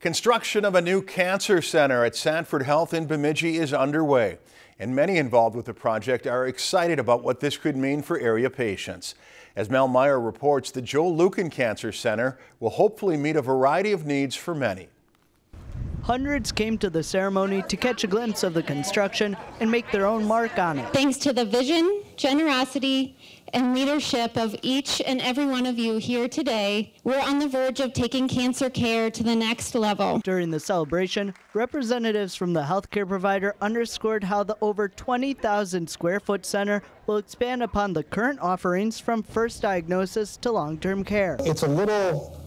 Construction of a new cancer center at Sanford Health in Bemidji is underway, and many involved with the project are excited about what this could mean for area patients. As Mel Meyer reports, the Joe Lueken Cancer Center will hopefully meet a variety of needs for many. Hundreds came to the ceremony to catch a glimpse of the construction and make their own mark on it. Thanks to the vision, generosity, and leadership of each and every one of you here today, we're on the verge of taking cancer care to the next level. During the celebration, representatives from the healthcare provider underscored how the over 20,000 square foot center will expand upon the current offerings from first diagnosis to long term care. It's a little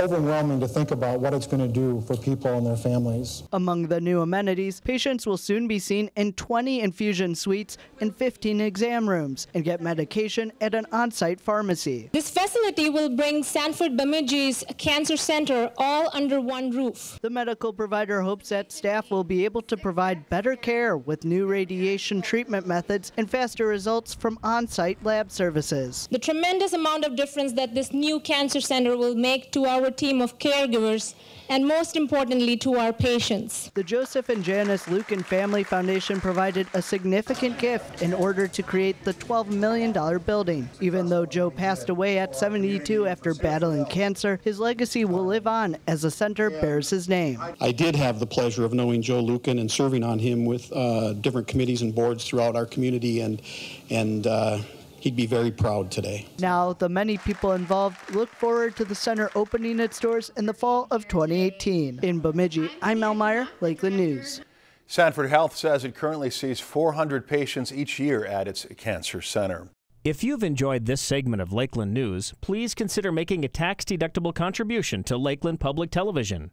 overwhelming to think about what it's going to do for people and their families. Among the new amenities, patients will soon be seen in 20 infusion suites and 15 exam rooms and get medication at an on site pharmacy. This facility will bring Sanford Bemidji's Cancer Center all under one roof. The medical provider hopes that staff will be able to provide better care with new radiation treatment methods and faster results from on site lab services. The tremendous amount of difference that this new cancer center will make to our our team of caregivers and most importantly to our patients. The Joseph and Janice Lueken Family Foundation provided a significant gift in order to create the $12 million building. Even though Joe passed away at 72 after battling cancer, his legacy will live on as the center bears his name. I did have the pleasure of knowing Joe Lueken and serving on him with uh, different committees and boards throughout our community and and uh, he'd be very proud today. Now, the many people involved look forward to the center opening its doors in the fall of 2018. In Bemidji, I'm Mel Meyer, Lakeland News. Sanford Health says it currently sees 400 patients each year at its cancer center. If you've enjoyed this segment of Lakeland News, please consider making a tax-deductible contribution to Lakeland Public Television.